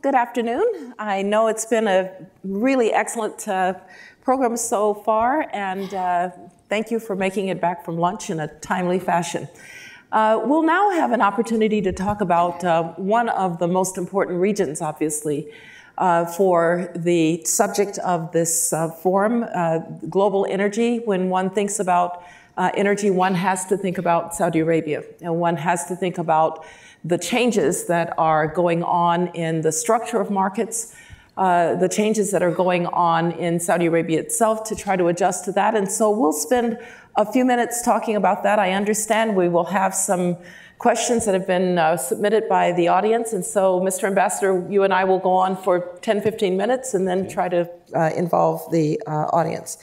Good afternoon. I know it's been a really excellent uh, program so far, and uh, thank you for making it back from lunch in a timely fashion. Uh, we'll now have an opportunity to talk about uh, one of the most important regions, obviously, uh, for the subject of this uh, forum, global energy. When one thinks about energy, one has to think about Saudi Arabia, and one has to think about the changes that are going on in the structure of markets, uh, the changes that are going on in Saudi Arabia itself to try to adjust to that. And so we'll spend a few minutes talking about that. I understand we will have some questions that have been uh, submitted by the audience. And so, Mr. Ambassador, you and I will go on for 10, 15 minutes and then try to uh, involve the uh, audience.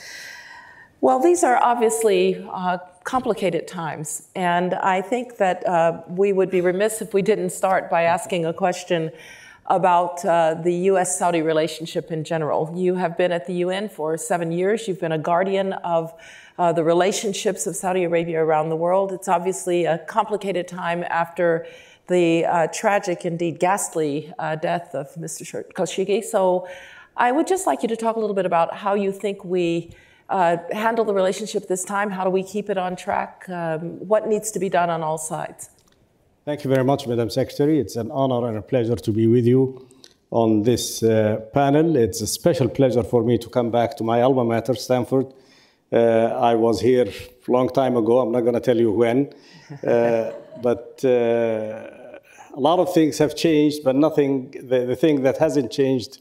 Well, these are obviously uh, complicated times. And I think that uh, we would be remiss if we didn't start by asking a question about uh, the US Saudi relationship in general. You have been at the UN for seven years, you've been a guardian of uh, the relationships of Saudi Arabia around the world. It's obviously a complicated time after the uh, tragic, indeed ghastly uh, death of Mr. Khashoggi. So I would just like you to talk a little bit about how you think we uh, handle the relationship this time? How do we keep it on track? Um, what needs to be done on all sides? Thank you very much, Madam Secretary. It's an honor and a pleasure to be with you on this uh, panel. It's a special pleasure for me to come back to my alma mater, Stanford. Uh, I was here a long time ago. I'm not going to tell you when. Uh, but uh, a lot of things have changed, but nothing, the, the thing that hasn't changed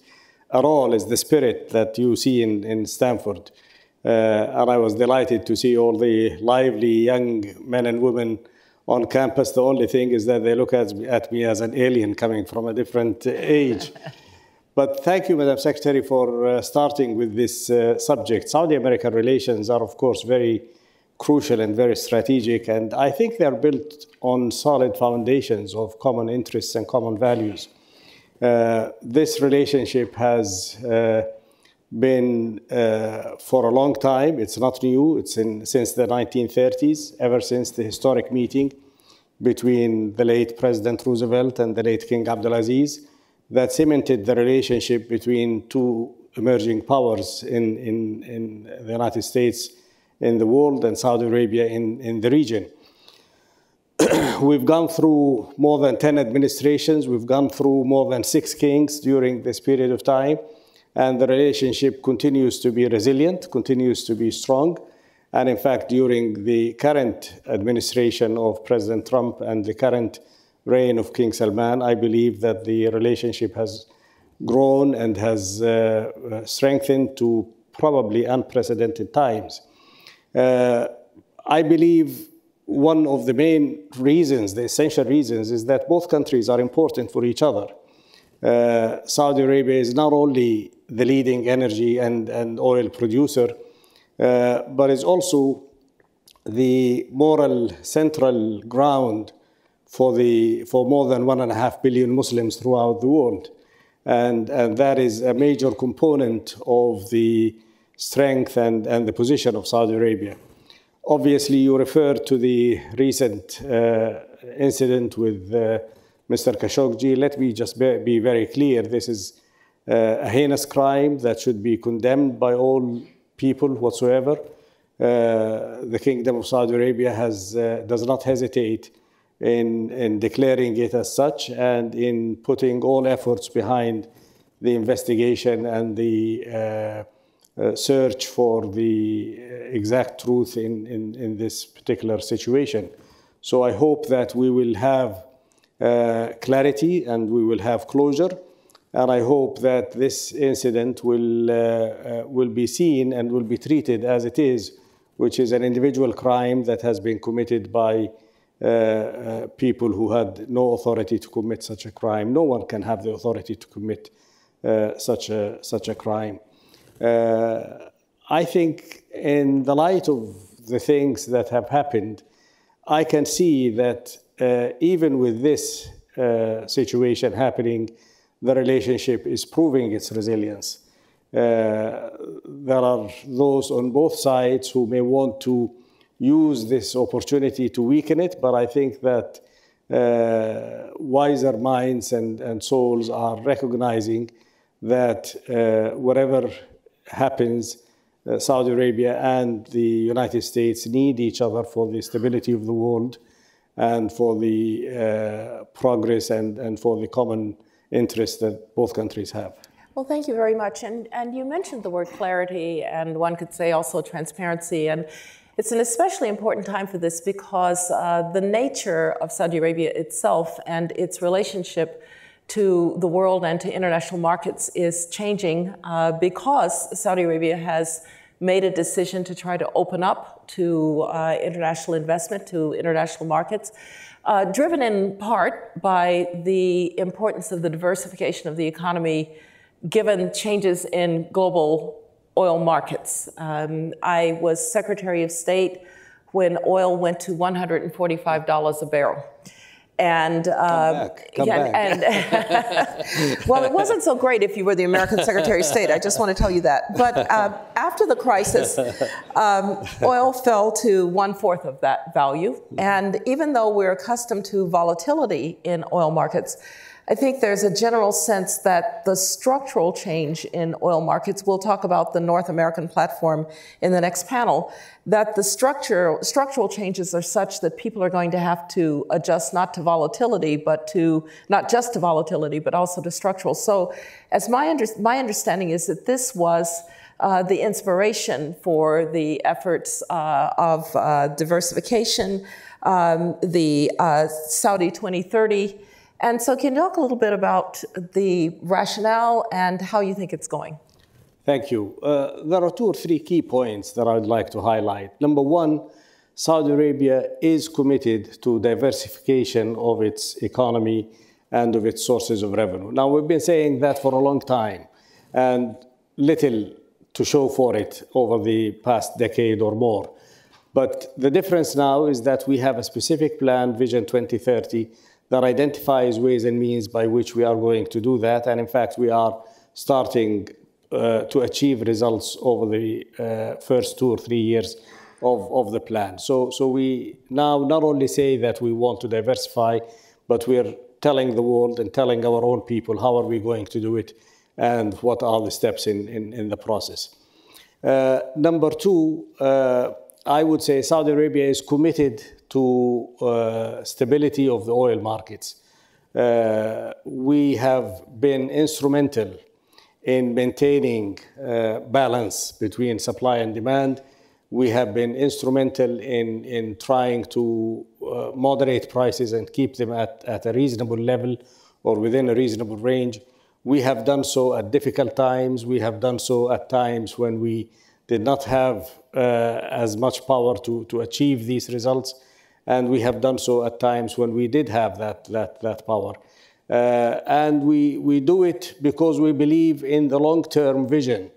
at all is the spirit that you see in, in Stanford. Uh, and I was delighted to see all the lively young men and women on campus. The only thing is that they look at me, at me as an alien coming from a different age. but thank you, Madam Secretary, for uh, starting with this uh, subject. Saudi American relations are, of course, very crucial and very strategic, and I think they are built on solid foundations of common interests and common values. Uh, this relationship has uh, been uh, for a long time. It's not new. It's in, since the 1930s, ever since the historic meeting between the late President Roosevelt and the late King Abdulaziz that cemented the relationship between two emerging powers in, in, in the United States in the world and Saudi Arabia in, in the region. We've gone through more than 10 administrations. We've gone through more than six kings during this period of time and the relationship continues to be resilient, continues to be strong. And in fact, during the current administration of President Trump and the current reign of King Salman, I believe that the relationship has grown and has uh, strengthened to probably unprecedented times. Uh, I believe one of the main reasons, the essential reasons, is that both countries are important for each other. Uh, Saudi Arabia is not only the leading energy and, and oil producer, uh, but is also the moral central ground for, the, for more than one and a half billion Muslims throughout the world. And, and that is a major component of the strength and, and the position of Saudi Arabia. Obviously, you referred to the recent uh, incident with uh, Mr. Khashoggi. Let me just be, be very clear. This is a heinous crime that should be condemned by all people whatsoever. Uh, the Kingdom of Saudi Arabia has, uh, does not hesitate in, in declaring it as such and in putting all efforts behind the investigation and the uh, uh, search for the exact truth in, in, in, this particular situation. So I hope that we will have uh, clarity and we will have closure. And I hope that this incident will, uh, uh, will be seen and will be treated as it is, which is an individual crime that has been committed by uh, uh, people who had no authority to commit such a crime. No one can have the authority to commit uh, such, a, such a crime. Uh, I think, in the light of the things that have happened, I can see that even with this situation happening, the relationship is proving its resilience. Uh, there are those on both sides who may want to use this opportunity to weaken it, but I think that uh, wiser minds and, and souls are recognizing that uh, whatever happens, uh, Saudi Arabia and the United States need each other for the stability of the world and for the uh, progress and, and for the common interest that both countries have. Well, thank you very much. And, and you mentioned the word clarity, and one could say also transparency. And it's an especially important time for this because uh, the nature of Saudi Arabia itself and its relationship to the world and to international markets is changing uh, because Saudi Arabia has made a decision to try to open up to uh, international investment, to international markets, uh, driven in part by the importance of the diversification of the economy given changes in global oil markets. Um, I was Secretary of State when oil went to $145 a barrel. And uh, Come yeah, and well, it wasn't so great if you were the American Secretary of State. I just want to tell you that. But uh, after the crisis, um, oil fell to one fourth of that value. And even though we're accustomed to volatility in oil markets, I think there's a general sense that the structural change in oil markets, we'll talk about the North American platform in the next panel, that the structure, structural changes are such that people are going to have to adjust not to volatility, but to, not just to volatility, but also to structural. So as my, under, my understanding is that this was uh, the inspiration for the efforts uh, of uh, diversification, um, the uh, Saudi 2030 and so, can you talk a little bit about the rationale and how you think it's going? Thank you. Uh, there are two or three key points that I'd like to highlight. Number one, Saudi Arabia is committed to diversification of its economy and of its sources of revenue. Now, we've been saying that for a long time, and little to show for it over the past decade or more. But the difference now is that we have a specific plan, Vision 2030, that identifies ways and means by which we are going to do that. And in fact, we are starting uh, to achieve results over the uh, first two or three years of, of the plan. So, so we now not only say that we want to diversify, but we're telling the world and telling our own people how are we going to do it and what are the steps in, in, in the process. Uh, number two, uh, I would say Saudi Arabia is committed to uh, stability of the oil markets. Uh, we have been instrumental in maintaining uh, balance between supply and demand. We have been instrumental in, in trying to moderate prices and keep them at, at a reasonable level or within a reasonable range. We have done so at difficult times. We have done so at times when we did not have uh, as much power to, to achieve these results and we have done so at times when we did have that, that, that power. Uh, and we, we do it because we believe in the long-term vision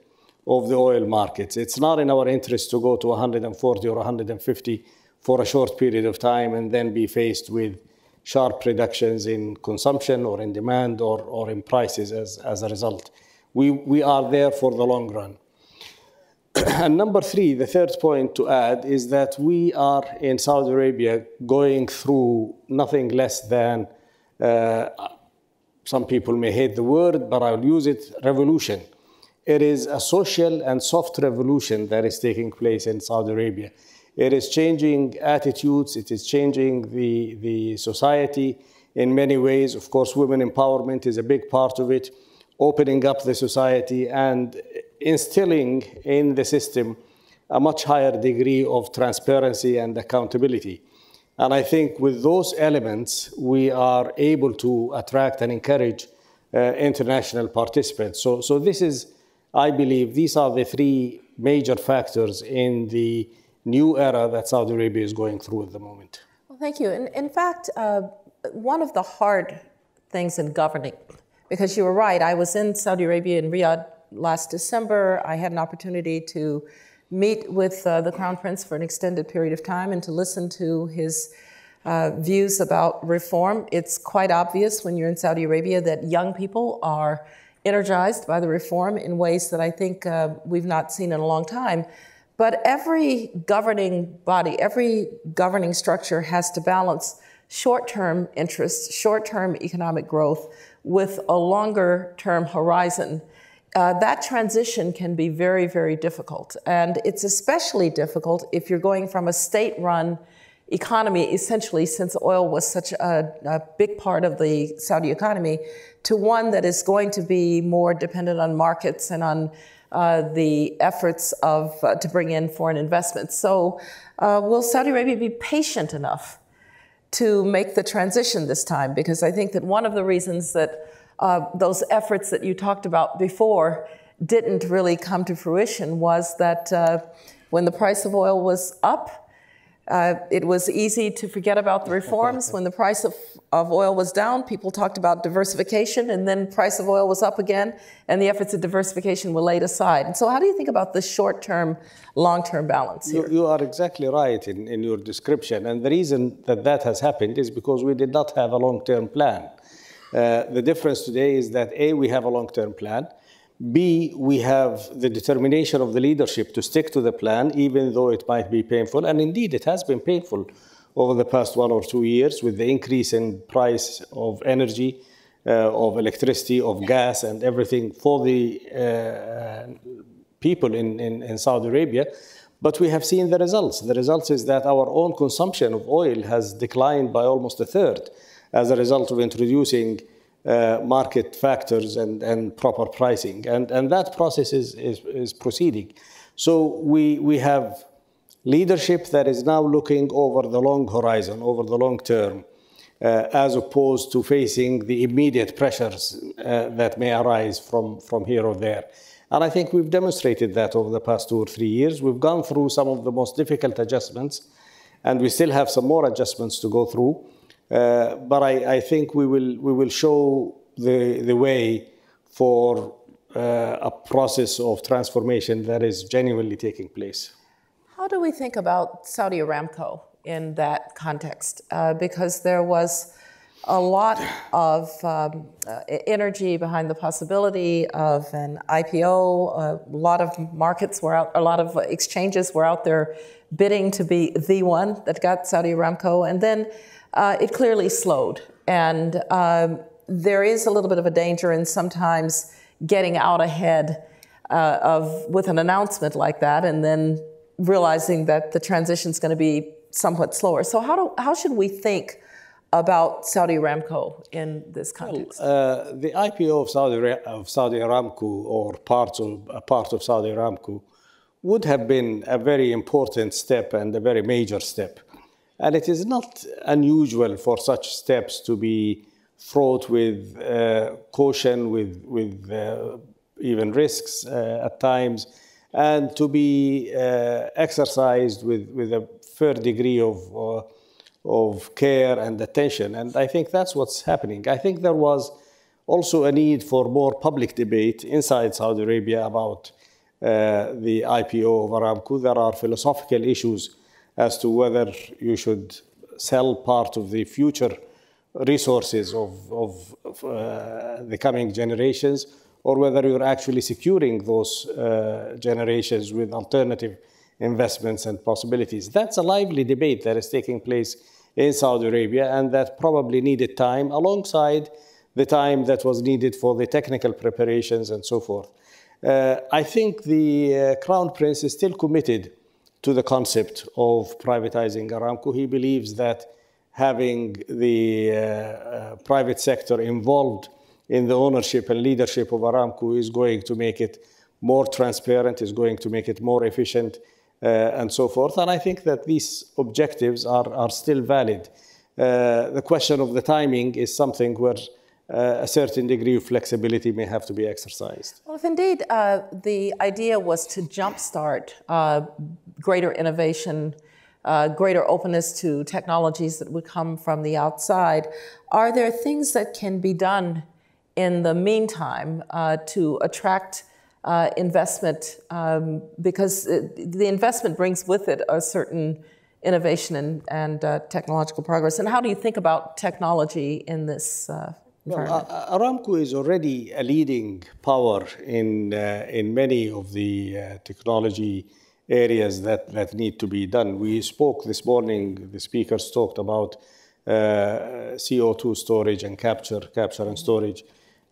of the oil markets. It's not in our interest to go to 140 or 150 for a short period of time and then be faced with sharp reductions in consumption or in demand or, or in prices as, as a result. We, we are there for the long run. and number three, the third point to add is that we are in Saudi Arabia going through nothing less than, uh, some people may hate the word, but I'll use it, revolution. It is a social and soft revolution that is taking place in Saudi Arabia. It is changing attitudes, it is changing the, the society in many ways. Of course, women empowerment is a big part of it, opening up the society and instilling in the system a much higher degree of transparency and accountability. And I think with those elements, we are able to attract and encourage uh, international participants. So, so this is, I believe, these are the three major factors in the new era that Saudi Arabia is going through at the moment. Well, thank you. In, in fact, uh, one of the hard things in governing, because you were right, I was in Saudi Arabia in Riyadh last December, I had an opportunity to meet with uh, the Crown Prince for an extended period of time and to listen to his uh, views about reform. It's quite obvious when you're in Saudi Arabia that young people are energized by the reform in ways that I think uh, we've not seen in a long time. But every governing body, every governing structure has to balance short term interests, short term economic growth with a longer term horizon, uh, that transition can be very, very difficult. And it's especially difficult if you're going from a state run economy, essentially, since oil was such a, a, big part of the Saudi economy, to one that is going to be more dependent on markets and on uh, the efforts of uh, to bring in foreign investments. So, uh, will Saudi Arabia be patient enough to make the transition this time? Because I think that one of the reasons that uh, those efforts that you talked about before didn't really come to fruition was that uh, when the price of oil was up, uh, it was easy to forget about the reforms. when the price of, of oil was down, people talked about diversification, and then price of oil was up again, and the efforts of diversification were laid aside. And so, how do you think about the short term, long term balance here? You, you, are exactly right in, in your description. And the reason that that has happened is because we did not have a long term plan. Uh, the difference today is that A, we have a long term plan. B, we have the determination of the leadership to stick to the plan, even though it might be painful. And indeed, it has been painful over the past one or two years with the increase in price of energy, uh, of electricity, of gas, and everything for the uh, people in, in, in Saudi Arabia. But we have seen the results. The results is that our own consumption of oil has declined by almost a third as a result of introducing uh, market factors and, and proper pricing. And, and that process is, is, is proceeding. So we, we have leadership that is now looking over the long horizon, over the long term, uh, as opposed to facing the immediate pressures uh, that may arise from, from here or there. And I think we've demonstrated that over the past two or three years. We've gone through some of the most difficult adjustments, and we still have some more adjustments to go through. Uh, but I, I, think we will, we will show the, the way for uh, a process of transformation that is genuinely taking place. How do we think about Saudi Aramco in that context? Uh, because there was a lot of um, uh, energy behind the possibility of an IPO. A lot of markets were out, a lot of exchanges were out there bidding to be the one that got Saudi Aramco. And then uh, it clearly slowed. And um, there is a little bit of a danger in sometimes getting out ahead uh, of with an announcement like that and then realizing that the transition is going to be somewhat slower. So how do how should we think about Saudi Aramco in this context? Well, uh, the IPO of Saudi of Saudi Aramco or parts of a part of Saudi Aramco would have been a very important step and a very major step. And it is not unusual for such steps to be fraught with uh, caution, with, with uh, even risks uh, at times, and to be uh, exercised with, with a fair degree of, uh, of care and attention. And I think that's what's happening. I think there was also a need for more public debate inside Saudi Arabia about uh, the IPO of Aramco. There are philosophical issues as to whether you should sell part of the future resources of, of, of uh, the coming generations or whether you're actually securing those uh, generations with alternative investments and possibilities. That's a lively debate that is taking place in Saudi Arabia and that probably needed time alongside the time that was needed for the technical preparations and so forth. Uh, I think the uh, Crown Prince is still committed to the concept of privatizing Aramco. He believes that having the uh, uh, private sector involved in the ownership and leadership of Aramco is going to make it more transparent, is going to make it more efficient, uh, and so forth. And I think that these objectives are, are still valid. Uh, the question of the timing is something where uh, a certain degree of flexibility may have to be exercised. Well, if indeed uh, the idea was to jumpstart uh, greater innovation, uh, greater openness to technologies that would come from the outside, are there things that can be done in the meantime uh, to attract uh, investment? Um, because the investment brings with it a certain innovation and, and technological progress. And how do you think about technology in this? Well, Aramco is already a leading power in, uh, in many of the uh, technology areas that, that need to be done. We spoke this morning, the speakers talked about CO2 storage and capture, capture and storage,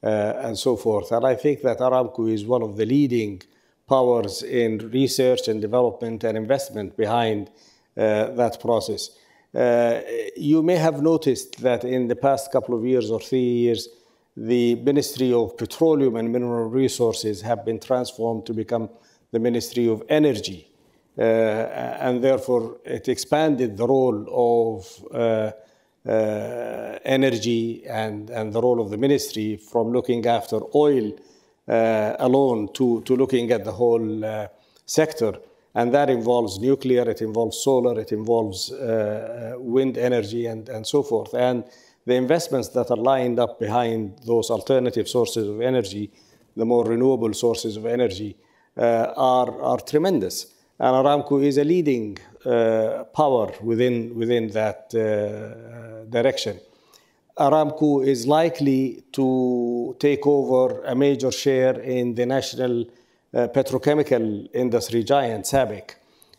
and so forth. And I think that Aramco is one of the leading powers in research and development and investment behind that process. Uh, you may have noticed that in the past couple of years or three years, the Ministry of Petroleum and Mineral Resources have been transformed to become the Ministry of Energy. Uh, and therefore, it expanded the role of uh, uh, energy and, and the role of the ministry from looking after oil uh, alone to, to looking at the whole uh, sector. And that involves nuclear, it involves solar, it involves uh, wind energy, and, and so forth. And the investments that are lined up behind those alternative sources of energy, the more renewable sources of energy, uh, are, are tremendous. And Aramco is a leading uh, power within, within that uh, direction. Aramco is likely to take over a major share in the national uh, petrochemical industry giant, SABIC.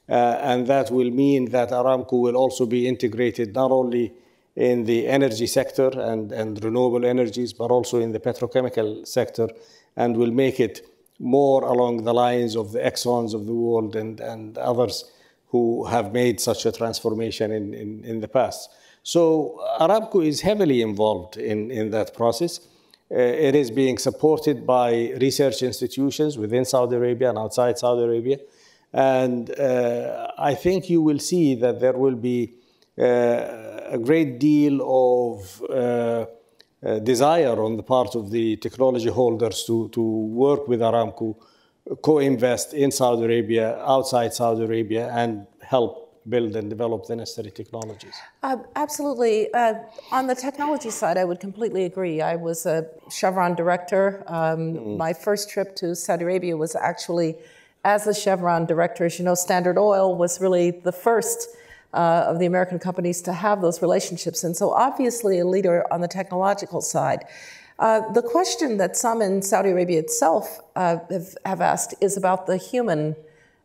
Uh, and that will mean that Aramco will also be integrated not only in the energy sector and, and renewable energies, but also in the petrochemical sector, and will make it more along the lines of the Exxons of the world and, and others who have made such a transformation in, in, in the past. So Aramco is heavily involved in, in that process. Uh, it is being supported by research institutions within Saudi Arabia and outside Saudi Arabia. And uh, I think you will see that there will be uh, a great deal of uh, uh, desire on the part of the technology holders to, to work with Aramco, co invest in Saudi Arabia, outside Saudi Arabia, and help build and develop the necessary technologies. Uh, absolutely. Uh, on the technology side, I would completely agree. I was a Chevron director. Um, mm. My first trip to Saudi Arabia was actually as a Chevron director. As you know, Standard Oil was really the first uh, of the American companies to have those relationships. And so, obviously, a leader on the technological side. Uh, the question that some in Saudi Arabia itself uh, have, have asked is about the human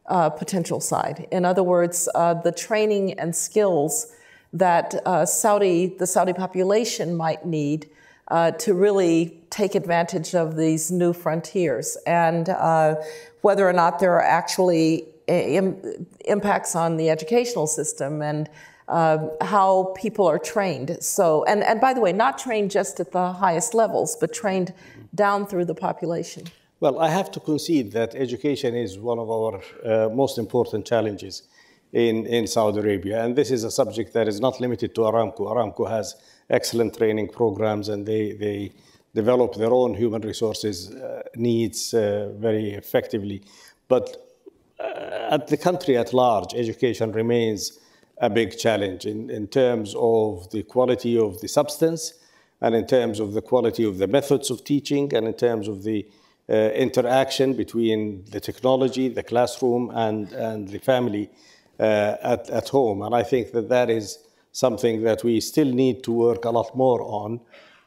uh, potential side. In other words, uh, the training and skills that uh, Saudi, the Saudi population might need uh, to really take advantage of these new frontiers, and uh, whether or not there are actually uh, Im- impacts on the educational system and uh, how people are trained. So, and, and by the way, not trained just at the highest levels, but trained down through the population. Well, I have to concede that education is one of our uh, most important challenges in, in Saudi Arabia. And this is a subject that is not limited to Aramco. Aramco has excellent training programs and they, they develop their own human resources uh, needs uh, very effectively. But uh, at the country at large, education remains a big challenge in, in terms of the quality of the substance and in terms of the quality of the methods of teaching and in terms of the interaction between the technology, the classroom, and, and the family uh, at, at home. And I think that that is something that we still need to work a lot more on.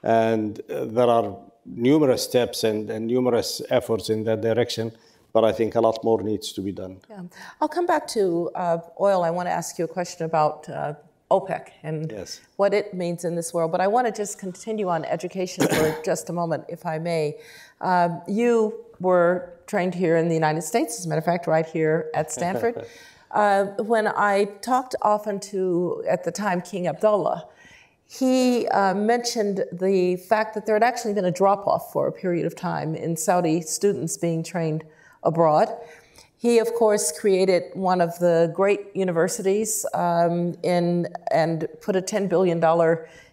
And uh, there are numerous steps and, and numerous efforts in that direction but I think a lot more needs to be done. Yeah. I'll come back to uh, oil. I want to ask you a question about uh, OPEC and yes. what it means in this world, but I want to just continue on education for just a moment, if I may. Um, you were trained here in the United States, as a matter of fact, right here at Stanford. uh, when I talked often to, at the time, King Abdullah, he uh, mentioned the fact that there had actually been a drop off for a period of time in Saudi students being trained abroad. He, of course, created one of the great universities um, in, and put a $10 billion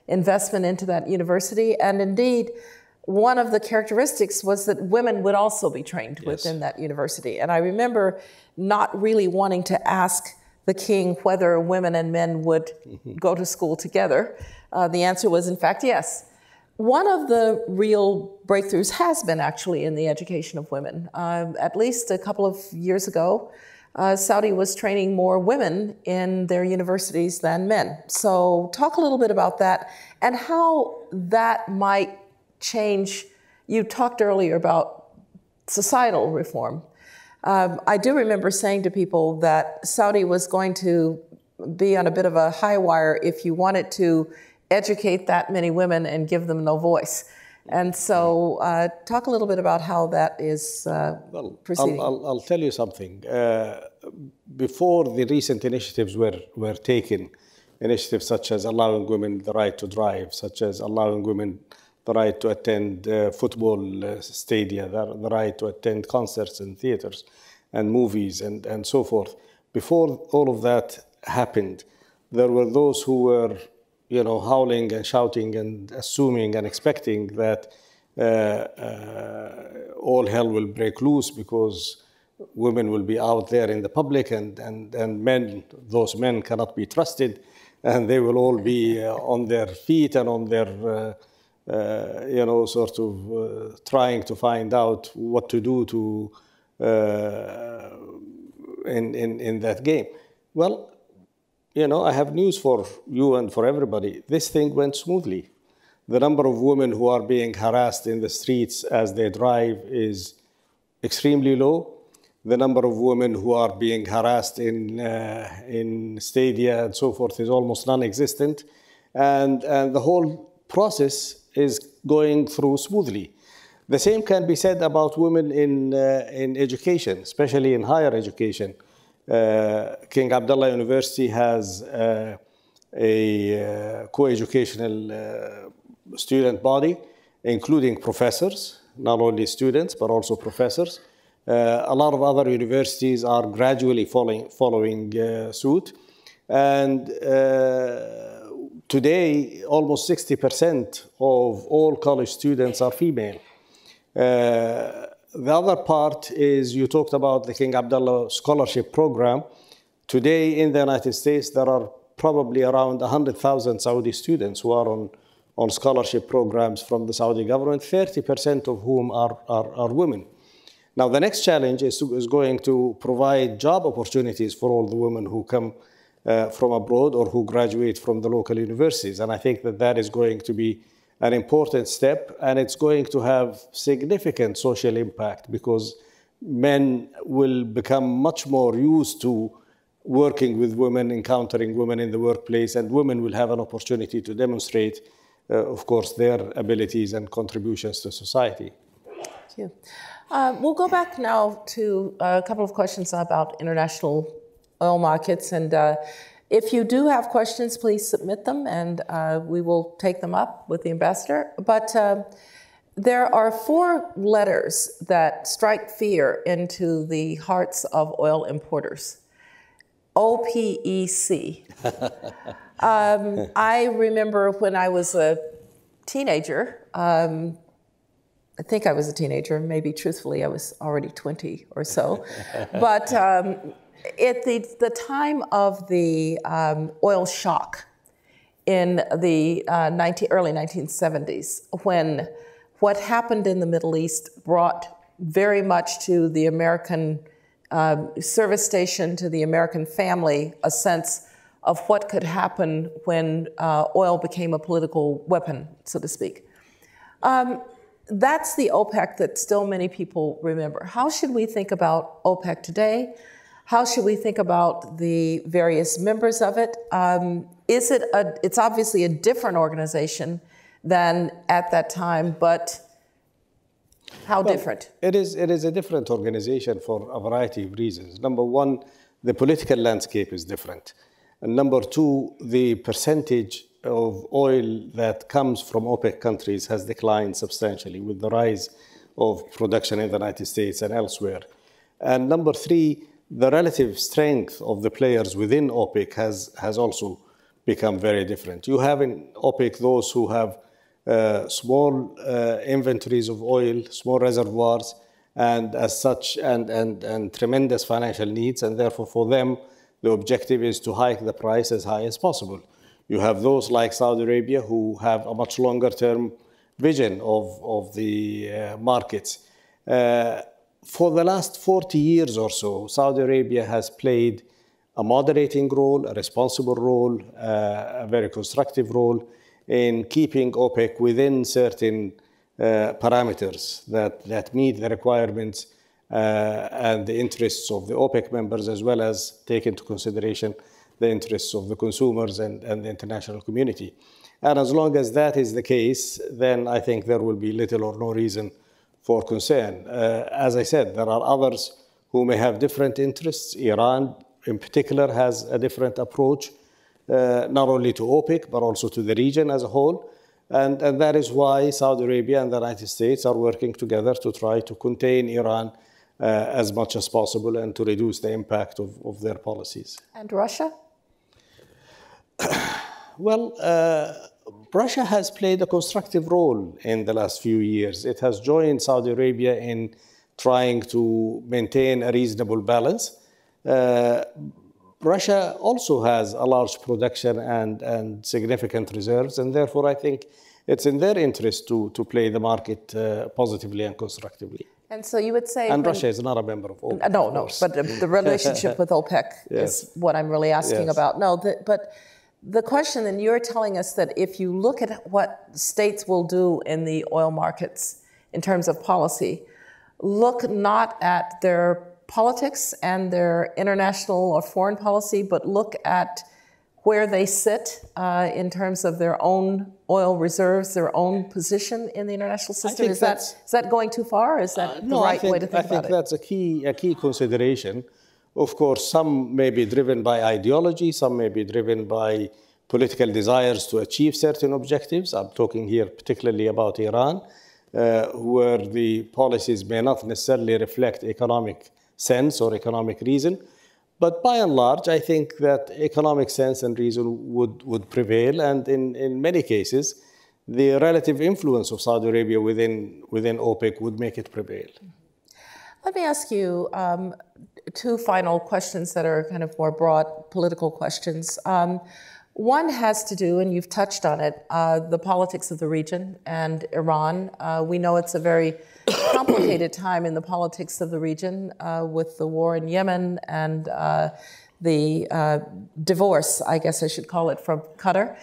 investment into that university. And indeed, one of the characteristics was that women would also be trained yes. within that university. And I remember not really wanting to ask the king whether women and men would mm-hmm. go to school together. Uh, the answer was, in fact, yes. One of the real breakthroughs has been actually in the education of women. Uh, at least a couple of years ago, uh, Saudi was training more women in their universities than men. So, talk a little bit about that and how that might change. You talked earlier about societal reform. Um, I do remember saying to people that Saudi was going to be on a bit of a high wire if you wanted to educate that many women and give them no voice. And so, uh, talk a little bit about how that is uh, well, proceeding. I'll, I'll, I'll, tell you something. Uh, before the recent initiatives were, were taken, initiatives such as allowing women the right to drive, such as allowing women the right to attend uh, football uh, stadia, the, the, right to attend concerts and theaters and movies and, and so forth. Before all of that happened, there were those who were you know, howling and shouting and assuming and expecting that uh, uh, all hell will break loose because women will be out there in the public and, and, and men, those men cannot be trusted and they will all be uh, on their feet and on their, uh, uh, you know, sort of uh, trying to find out what to do to, in, in, in that game. Well, you know, I have news for you and for everybody. This thing went smoothly. The number of women who are being harassed in the streets as they drive is extremely low. The number of women who are being harassed in, uh, in stadia and so forth is almost non existent. And, and the whole process is going through smoothly. The same can be said about women in, uh, in education, especially in higher education. Uh, King Abdullah University has uh, a uh, co-educational student body, including professors, not only students, but also professors. Uh, a lot of other universities are gradually following, following uh, suit. And uh, today, almost 60% of all college students are female. The other part is you talked about the King Abdullah Scholarship Program. Today in the United States, there are probably around 100,000 Saudi students who are on, on scholarship programs from the Saudi government, 30% of whom are, are, are women. Now, the next challenge is, is going to provide job opportunities for all the women who come uh, from abroad or who graduate from the local universities. And I think that that is going to be an important step, and it's going to have significant social impact because men will become much more used to working with women, encountering women in the workplace, and women will have an opportunity to demonstrate, uh, of course, their abilities and contributions to society. Thank you. Uh, we'll go back now to a couple of questions about international oil markets and uh, if you do have questions, please submit them and uh, we will take them up with the ambassador. But uh, there are four letters that strike fear into the hearts of oil importers OPEC. um, I remember when I was a teenager, um, I think I was a teenager, maybe truthfully, I was already 20 or so. but um, at the, the time of the um, oil shock in the uh, 19, early 1970s, when what happened in the Middle East brought very much to the American uh, service station, to the American family, a sense of what could happen when uh, oil became a political weapon, so to speak. Um, that's the OPEC that still many people remember. How should we think about OPEC today? How should we think about the various members of it? Um, is it a, it's obviously a different organization than at that time, but how well, different? It is, it is a different organization for a variety of reasons. Number one, the political landscape is different. And number two, the percentage of oil that comes from OPEC countries has declined substantially with the rise of production in the United States and elsewhere. And number three, the relative strength of the players within OPEC has, has also become very different. You have in OPEC those who have uh, small uh, inventories of oil, small reservoirs, and as such, and, and, and tremendous financial needs, and therefore for them, the objective is to hike the price as high as possible. You have those like Saudi Arabia who have a much longer term vision of, of the uh, markets. Uh, for the last 40 years or so, Saudi Arabia has played a moderating role, a responsible role, uh, a very constructive role in keeping OPEC within certain uh, parameters that, that meet the requirements uh, and the interests of the OPEC members, as well as take into consideration the interests of the consumers and, and the international community. And as long as that is the case, then I think there will be little or no reason for concern. Uh, as I said, there are others who may have different interests. Iran, in particular, has a different approach, uh, not only to OPEC, but also to the region as a whole. And, and that is why Saudi Arabia and the United States are working together to try to contain Iran uh, as much as possible and to reduce the impact of, of their policies. And Russia? well, uh, Russia has played a constructive role in the last few years. It has joined Saudi Arabia in trying to maintain a reasonable balance. Uh, Russia also has a large production and, and significant reserves, and therefore I think it's in their interest to, to play the market uh, positively and constructively. And so you would say. And Russia is not a member of OPEC. No, no, but the relationship with OPEC yes. is what I'm really asking yes. about. No, the, but the question, and you're telling us that if you look at what states will do in the oil markets in terms of policy, look not at their politics and their international or foreign policy, but look at where they sit uh, in terms of their own oil reserves, their own position in the international system. Is that, is that going too far? Is that uh, the no, right think, way to think I think it? I think that's a key, a key consideration. Of course, some may be driven by ideology, some may be driven by political desires to achieve certain objectives. I'm talking here particularly about Iran, uh, where the policies may not necessarily reflect economic sense or economic reason. But by and large, I think that economic sense and reason would, would prevail. And in, in many cases, the relative influence of Saudi Arabia within, within OPEC would make it prevail. Let me ask you um, two final questions that are kind of more broad political questions. Um, one has to do, and you've touched on it, uh, the politics of the region and Iran. Uh, we know it's a very complicated time in the politics of the region uh, with the war in Yemen and uh, the uh, divorce, I guess I should call it, from Qatar.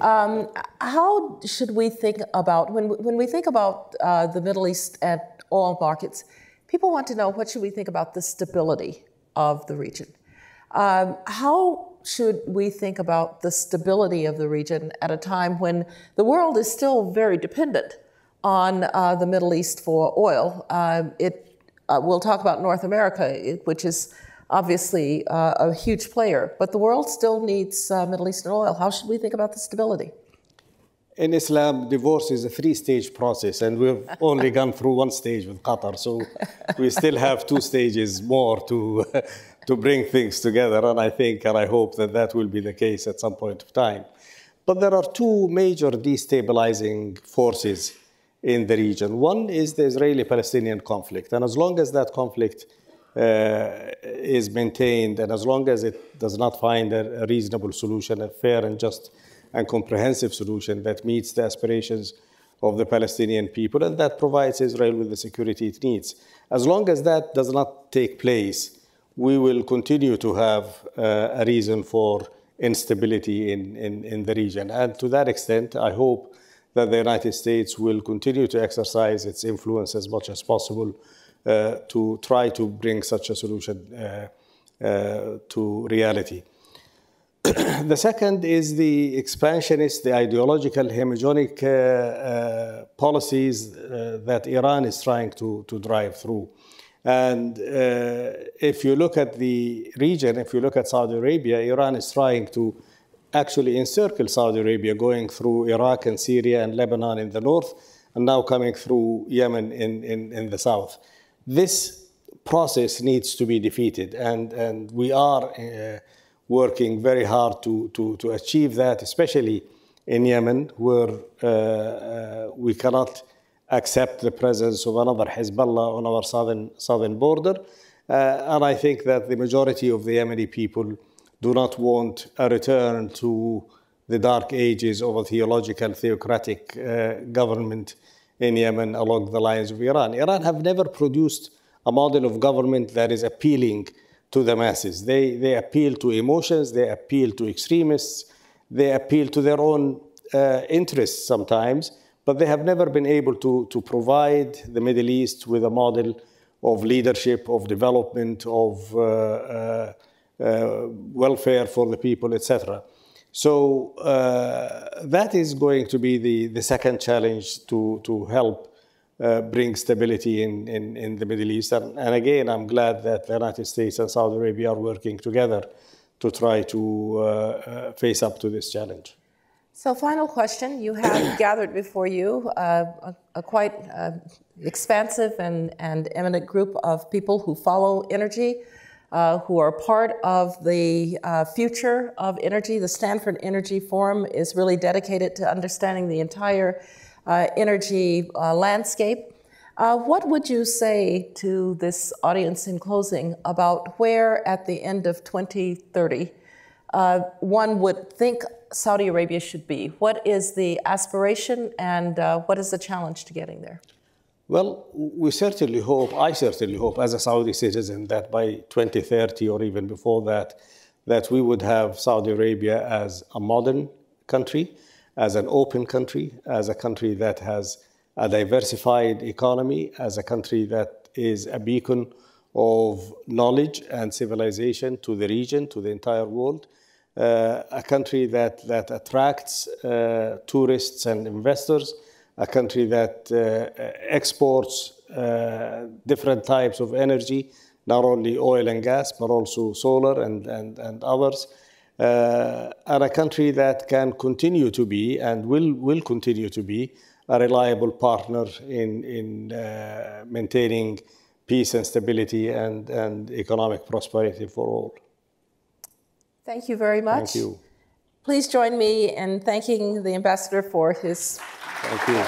Um, how should we think about, when, when we think about uh, the Middle East and oil markets, people want to know what should we think about the stability of the region? Um, how should we think about the stability of the region at a time when the world is still very dependent on uh, the Middle East for oil. Uh, it, uh, we'll talk about North America, which is obviously uh, a huge player, but the world still needs uh, Middle Eastern oil. How should we think about the stability? In Islam, divorce is a three stage process, and we've only gone through one stage with Qatar, so we still have two stages more to, to bring things together. And I think and I hope that that will be the case at some point of time. But there are two major destabilizing forces in the region. One is the Israeli Palestinian conflict. And as long as that conflict uh, is maintained and as long as it does not find a, a, reasonable solution, a fair and just and comprehensive solution that meets the aspirations of the Palestinian people and that provides Israel with the security it needs. As long as that does not take place, we will continue to have uh, a reason for instability in, in, in the region. And to that extent, I hope that the United States will continue to exercise its influence as much as possible uh, to try to bring such a solution uh, uh, to reality. The second is the expansionist, the ideological, hegemonic uh, uh, policies uh, that Iran is trying to, to drive through. And if you look at the region, if you look at Saudi Arabia, Iran is trying to actually encircle Saudi Arabia, going through Iraq and Syria and Lebanon in the north, and now coming through Yemen in, in, in the south. This process needs to be defeated, and, and we are uh, working very hard to, to, to achieve that, especially in Yemen, where uh, uh, we cannot accept the presence of another Hezbollah on our southern, southern border. Uh, and I think that the majority of the Yemeni people do not want a return to the dark ages of a theological, theocratic uh, government in Yemen along the lines of Iran. Iran have never produced a model of government that is appealing to the masses. They, they appeal to emotions, they appeal to extremists, they appeal to their own uh, interests sometimes, but they have never been able to, to provide the Middle East with a model of leadership, of development, of uh, uh uh, welfare for the people, etc. So uh, that is going to be the, the second challenge to, to help uh, bring stability in, in, in, the Middle East. And, and, again, I'm glad that the United States and Saudi Arabia are working together to try to uh, uh face up to this challenge. So, final question. You have gathered before you uh, a, a, quite uh, expansive and, and eminent group of people who follow energy, who are part of the future of energy. The Stanford Energy Forum is really dedicated to understanding the entire energy uh, landscape. what would you say to this audience in closing about where, at the end of 2030, one would think Saudi Arabia should be? What is the aspiration and uh, what is the challenge to getting there? Well, we certainly hope, I certainly hope, as a Saudi citizen, that by 2030 or even before that, that we would have Saudi Arabia as a modern country, as an open country, as a country that has a diversified economy, as a country that is a beacon of knowledge and civilization to the region, to the entire world uh, a country that, that attracts uh, tourists and investors, a country that uh, exports different types of energy, not only oil and gas, but also solar and, and, and others. Uh, and a country that can continue to be and will, will continue to be a reliable partner in, in uh, maintaining peace and stability and, and economic prosperity for all. Thank you very much. Thank you. Please join me in thanking the ambassador for his. Thank you.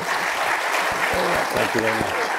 Thank you very much.